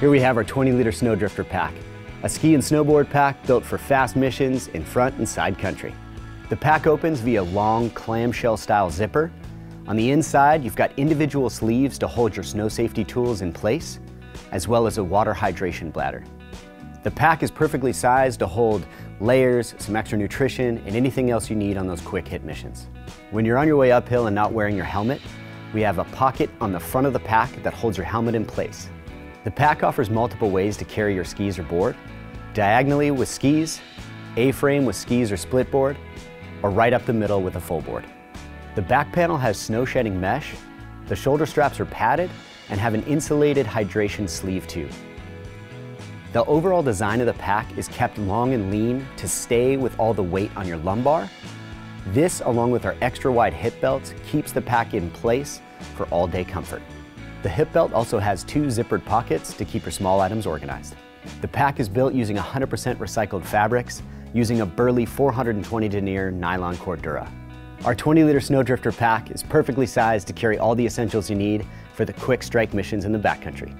Here we have our 20 liter Snowdrifter pack, a ski and snowboard pack built for fast missions in front and side country. The pack opens via long clamshell style zipper. On the inside, you've got individual sleeves to hold your snow safety tools in place, as well as a water hydration bladder. The pack is perfectly sized to hold layers, some extra nutrition, and anything else you need on those quick hit missions. When you're on your way uphill and not wearing your helmet, we have a pocket on the front of the pack that holds your helmet in place. The pack offers multiple ways to carry your skis or board, diagonally with skis, A-frame with skis or split board, or right up the middle with a full board. The back panel has snow shedding mesh, the shoulder straps are padded, and have an insulated hydration sleeve too. The overall design of the pack is kept long and lean to stay with all the weight on your lumbar. This, along with our extra wide hip belts, keeps the pack in place for all day comfort. The hip belt also has two zippered pockets to keep your small items organized. The pack is built using 100% recycled fabrics, using a burly 420 denier nylon Cordura. Our 20 liter Snowdrifter pack is perfectly sized to carry all the essentials you need for the quick strike missions in the backcountry.